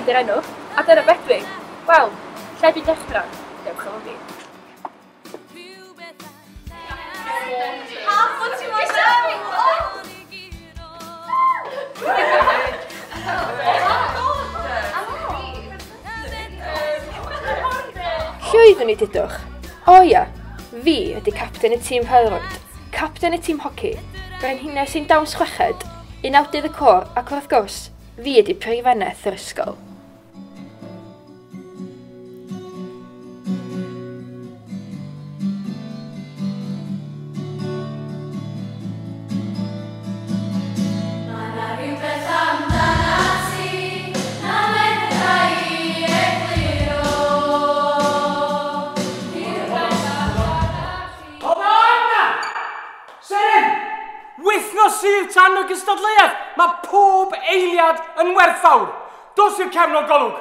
mynd di'r enw. A dyna beth dwi. Wel, lle dwi'n dechrau? Dewch yn fi. Half what you want Lle oeddwn ni dydwch? O ia, fi ydy captain y tîm Helrod, captain y tîm hoci, brenhinau sy'n dawns chweched, un awdydd y cor ac wrth gwrs, fi ydy prif yr ysgol. Wythnos sydd tan y gystadleuaeth, mae pob eiliad yn werthfawr. Dos i'r cefn o golwg.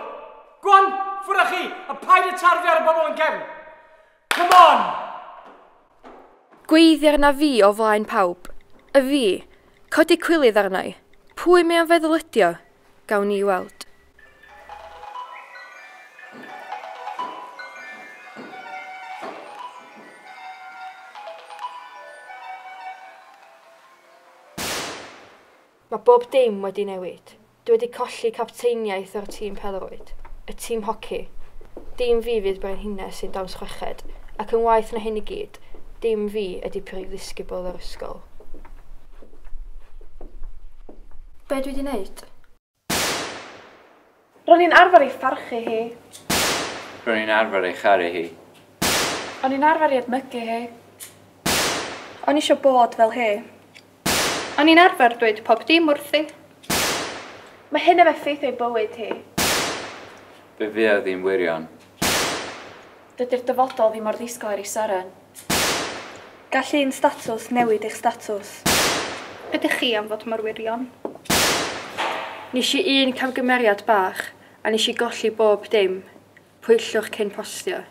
Gwan, ffwrdd chi, a paid y tarfu ar y bobl yn gefn. Come on! Gweiddi na fi o flaen pawb. Y fi, codi cwilydd arnau. Pwy mae o'n feddwl ydio? Gawn ni weld. Mae bob dim wedi newid. Dwi wedi colli capteiniaeth o'r tîm pelroed, y tîm hoci. Dim fi fydd brenhines sy'n dawns chweched, ac yn waith na hyn i gyd, dim fi ydy prif ddisgybl yr ysgol. Be dwi wedi wneud? Ro'n i'n arfer ei pharchu hi. Ro'n i'n arfer ei charu hi. O'n i'n arfer ei admygu hi. O'n i eisiau bod fel hi. O'n i'n arfer dweud pob dim wrthi. Mae hyn am effeith o'i bywyd hi. Fe fi a ddim wirion. Dydy'r dyfodol ddim o'r ddisgol ar ei saren. Gall un statws newid eich statws. Ydych chi am fod mor wirion? Nes i un camgymeriad bach a nes i golli bob dim. Pwyllwch cyn postio.